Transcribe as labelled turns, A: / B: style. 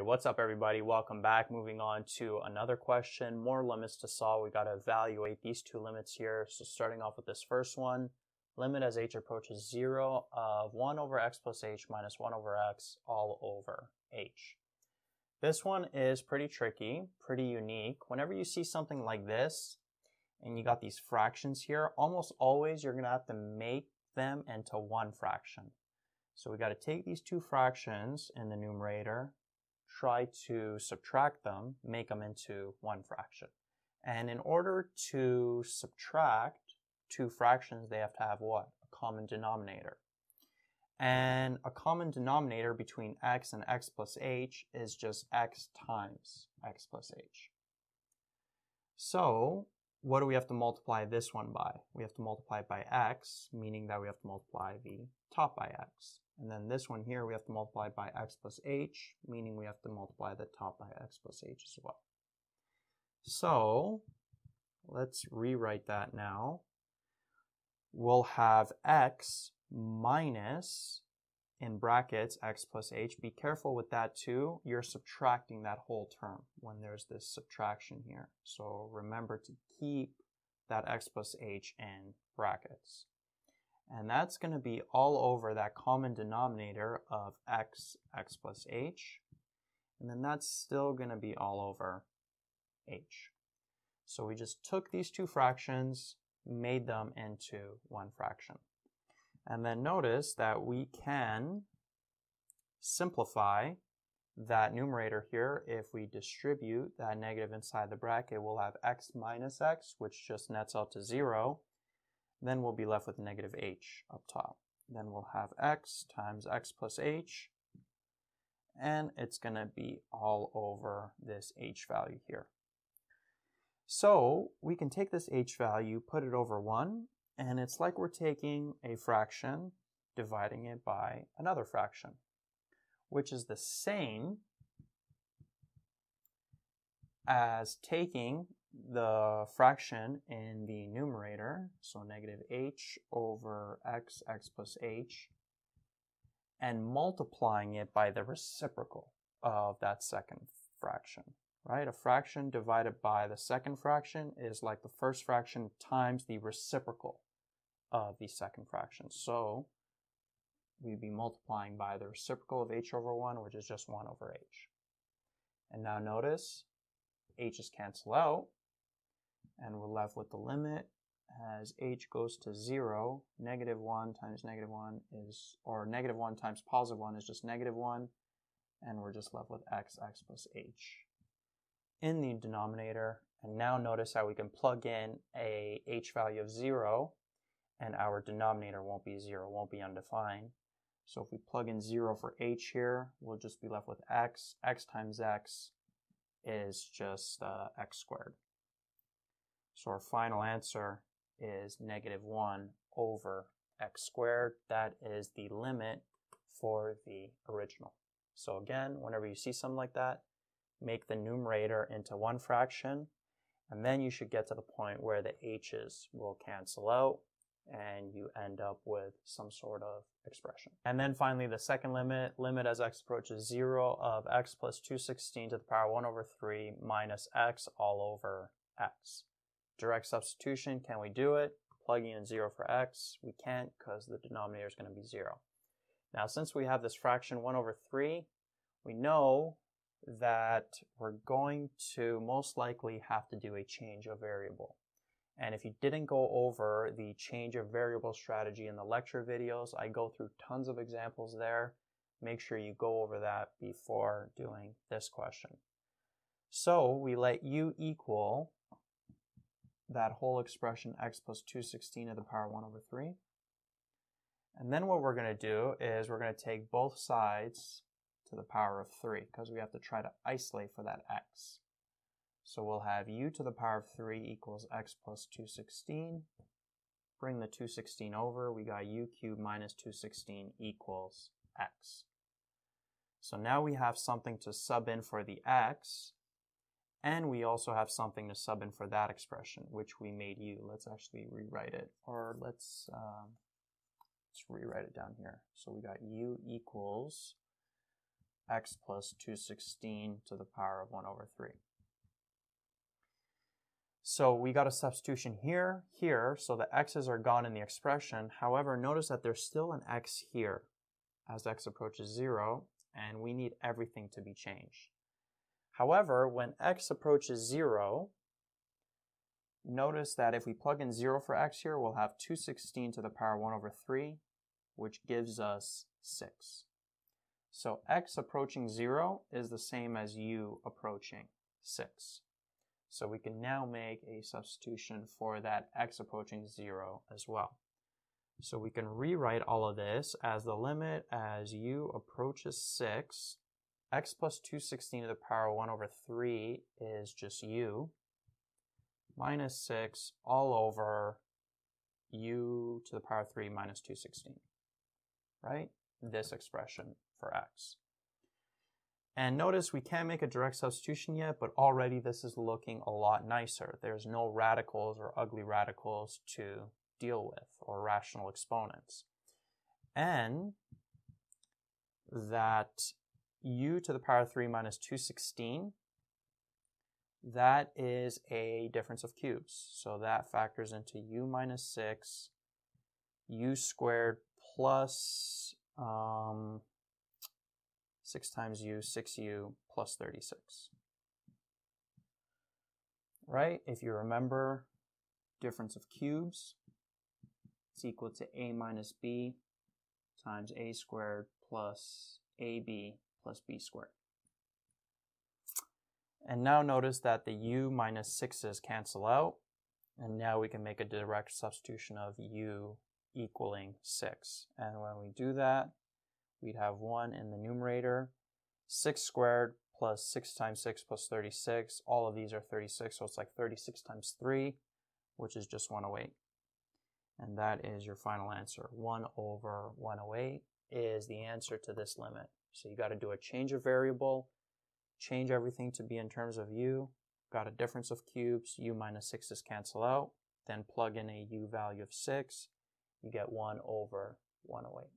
A: What's up everybody? Welcome back. Moving on to another question. More limits to solve. We got to evaluate these two limits here. So starting off with this first one, limit as h approaches 0 of 1 over x plus h minus 1 over x all over h. This one is pretty tricky, pretty unique. Whenever you see something like this, and you got these fractions here, almost always you're going to have to make them into one fraction. So we got to take these two fractions in the numerator, try to subtract them, make them into one fraction. And in order to subtract two fractions, they have to have what? A common denominator. And a common denominator between x and x plus h is just x times x plus h. So what do we have to multiply this one by? We have to multiply it by x, meaning that we have to multiply the top by x. And then this one here, we have to multiply by x plus h, meaning we have to multiply the top by x plus h as well. So let's rewrite that now. We'll have x minus, in brackets, x plus h. Be careful with that too. You're subtracting that whole term when there's this subtraction here. So remember to keep that x plus h in brackets. And that's going to be all over that common denominator of x, x plus h. And then that's still going to be all over h. So we just took these two fractions, made them into one fraction. And then notice that we can simplify that numerator here. If we distribute that negative inside the bracket, we'll have x minus x, which just nets out to 0. Then we'll be left with negative h up top. Then we'll have x times x plus h, and it's going to be all over this h value here. So we can take this h value, put it over 1, and it's like we're taking a fraction, dividing it by another fraction, which is the same as taking the fraction in the numerator, so negative h over x, x plus h, and multiplying it by the reciprocal of that second fraction, right? A fraction divided by the second fraction is like the first fraction times the reciprocal of the second fraction. So we'd be multiplying by the reciprocal of h over 1, which is just 1 over h. And now notice h's cancel out, and we're left with the limit as h goes to 0, negative 1 times negative 1 is, or negative 1 times positive 1 is just negative 1, and we're just left with x, x plus h in the denominator. And now notice how we can plug in a h value of 0, and our denominator won't be 0, won't be undefined. So if we plug in 0 for h here, we'll just be left with x. x times x is just uh, x squared. So our final answer is negative 1 over x squared. That is the limit for the original. So again, whenever you see something like that, make the numerator into one fraction, and then you should get to the point where the h's will cancel out, and you end up with some sort of expression. And then finally, the second limit, limit as x approaches 0 of x plus 216 to the power 1 over 3 minus x all over x. Direct substitution, can we do it? Plugging in 0 for x, we can't because the denominator is going to be 0. Now, since we have this fraction 1 over 3, we know that we're going to most likely have to do a change of variable. And if you didn't go over the change of variable strategy in the lecture videos, I go through tons of examples there. Make sure you go over that before doing this question. So we let u equal that whole expression x plus 216 to the power 1 over 3. And then what we're going to do is we're going to take both sides to the power of 3 because we have to try to isolate for that x. So we'll have u to the power of 3 equals x plus 216. Bring the 216 over, we got u cubed minus 216 equals x. So now we have something to sub in for the x, and we also have something to sub in for that expression, which we made u. Let's actually rewrite it, or let's, um, let's rewrite it down here. So we got u equals x plus 216 to the power of 1 over 3. So we got a substitution here, here, so the x's are gone in the expression. However, notice that there's still an x here as x approaches 0, and we need everything to be changed. However, when x approaches 0, notice that if we plug in 0 for x here, we'll have 216 to the power 1 over 3, which gives us 6. So x approaching 0 is the same as u approaching 6. So we can now make a substitution for that x approaching 0 as well. So we can rewrite all of this as the limit as u approaches 6, x plus 216 to the power 1 over 3 is just u, minus 6 all over u to the power 3 minus 216, right? This expression for x. And notice we can't make a direct substitution yet, but already this is looking a lot nicer. There's no radicals or ugly radicals to deal with, or rational exponents. And that u to the power of 3 minus 216, that is a difference of cubes. So that factors into u minus 6, u squared plus um, 6 times u, 6u plus 36. Right? If you remember, difference of cubes, it's equal to a minus b times a squared plus ab plus b squared. And now notice that the u minus 6's cancel out, and now we can make a direct substitution of u equaling 6. And when we do that, we'd have 1 in the numerator, 6 squared plus 6 times 6 plus 36. All of these are 36, so it's like 36 times 3, which is just 108. And that is your final answer. 1 over 108 is the answer to this limit. So you got to do a change of variable, change everything to be in terms of u, got a difference of cubes, u minus 6's cancel out, then plug in a u value of 6, you get 1 over 108.